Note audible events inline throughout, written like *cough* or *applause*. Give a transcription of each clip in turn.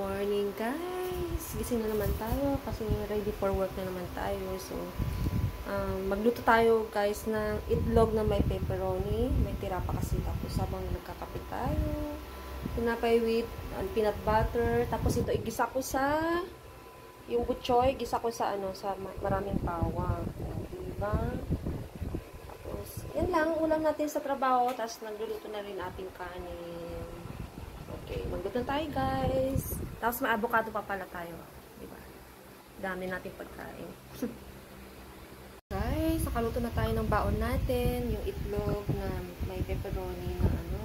Morning guys! Gising na naman tayo kasi ready for work na naman tayo. So, um, magluto tayo guys ng itlog na may pepperoni. May tira pa kasi tapos habang nagkakapit tayo. Tinapay with uh, peanut butter. Tapos ito igisa ko sa yung butchoy, gisa ko sa ano sa maraming bawang. Diba? Tapos, yan lang. Ulam natin sa trabaho. Tapos nagluluto na rin ating kanin. Okay, magluto tayo guys. Tapos may avocado pa pala tayo. Diba? Dami natin pagkain. *laughs* guys, nakaluto na tayo ng baon natin. Yung itlog na may pepperoni na ano.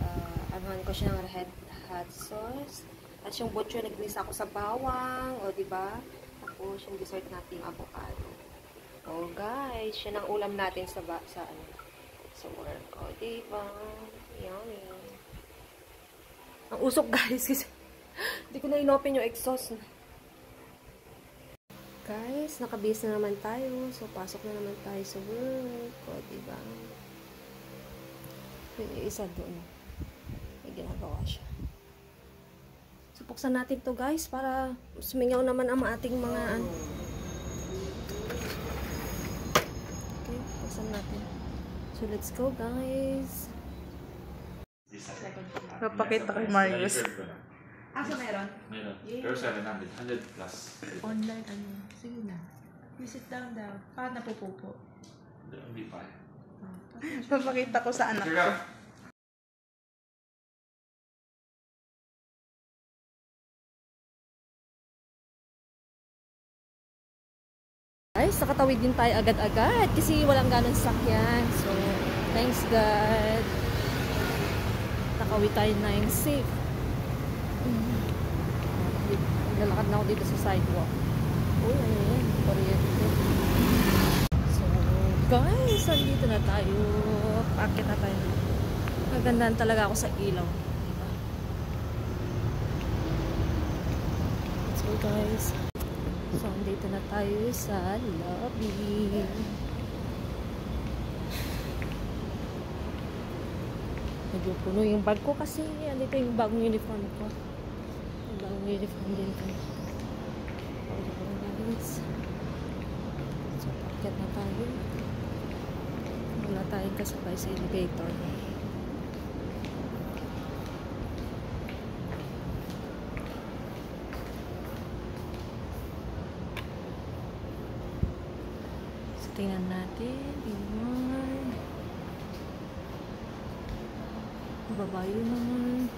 Uh, anuhan ko siya ng red hot sauce. At yung butcher, nagmisa ako sa bawang. O, diba? Tapos yung dessert natin, avocado. Oh, guys, siya ang ulam natin sa, ba sa ano, sa work. O, diba? Yummy. Ang usok guys *laughs* kasi hindi ko na inopen yung exhaust. Guys, nakabase na naman tayo. So, pasok na naman tayo sa work. O, diba? Yung isa doon. May ginagawa siya. So, buksan natin to guys para sumingaw naman ang ating mga ano. Okay, buksan natin. So, let's go guys. Papakita kay Marius. Ah, so meron? Meron. Pero 700. 100 plus. Online, ano? Sige na. Visit down daw. Para napupupo. Hindi pa. Papakita ko sa anak ko. Guys, nakatawid din tayo agad-agad kasi walang ganong sakyan. So, thanks God. Nakawid tayo na yung safe. Lalakad na ako dito sa sidewalk. Uy, ano yan? So, guys, andito na tayo. Pakit na tayo. Magandaan talaga ako sa ilaw. Diba? Go, guys. So, andito na tayo sa lobby. Medyo puno yung bag ko kasi andito yung bagong uniform ko. Yung bagong uniform din ko. So, paket na tayo. Wala tayong kasabay sa elevator. So, tingnan natin. Iwan. Babayo naman.